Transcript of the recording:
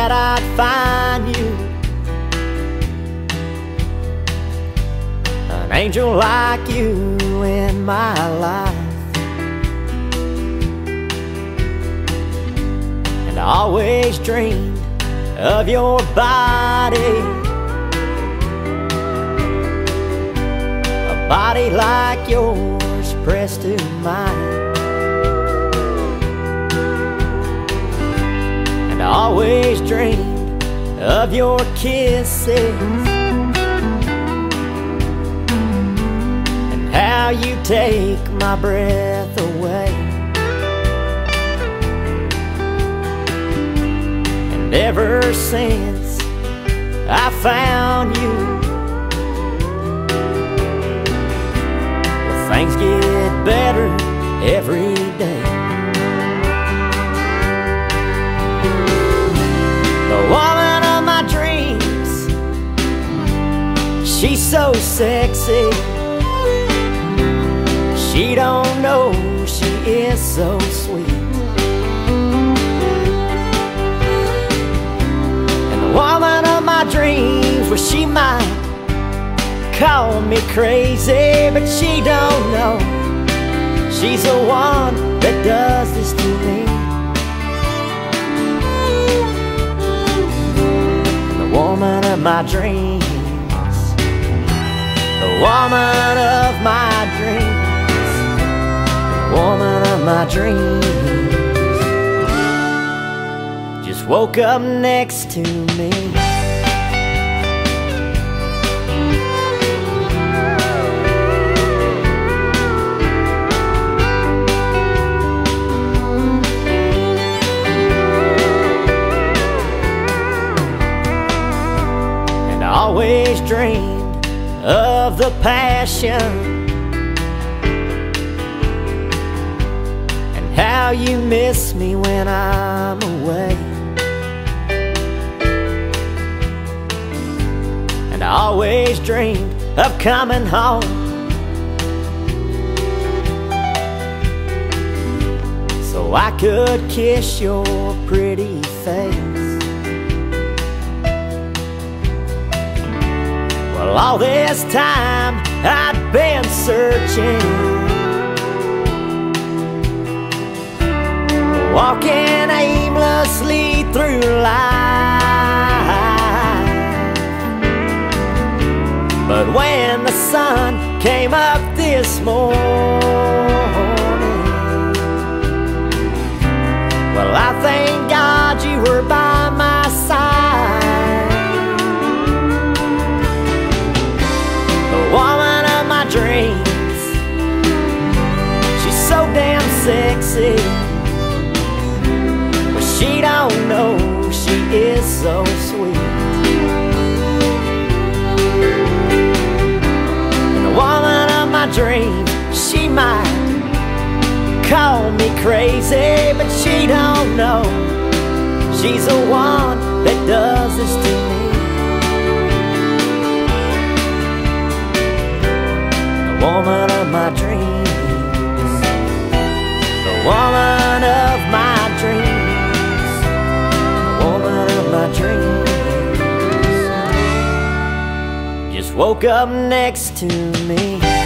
that I'd find you. An angel like you in my life. And I always dreamed of your body. A body like yours pressed to mine. And I always dreamed of your kisses. And how you take my breath away. And ever since I found you, well, things get better every so sexy. She don't know she is so sweet. And the woman of my dreams, well, she might call me crazy, but she don't know she's the one that does this to me. And the woman of my dreams, woman of my dreams, woman of my dreams, just woke up next to me. always dreamed of the passion and how you miss me when I'm away. And I always dreamed of coming home. So I could kiss your pretty face. Well, all this time I'd been searching, walking aimlessly through life. But when the sun came up this morning, well, I thank God you were by sexy, but she don't know she is so sweet. And the woman of my dreams, she might call me crazy, but she don't know she's the one that does this to me. the woman of my dreams, woman of my dreams, woman of my dreams, just woke up next to me.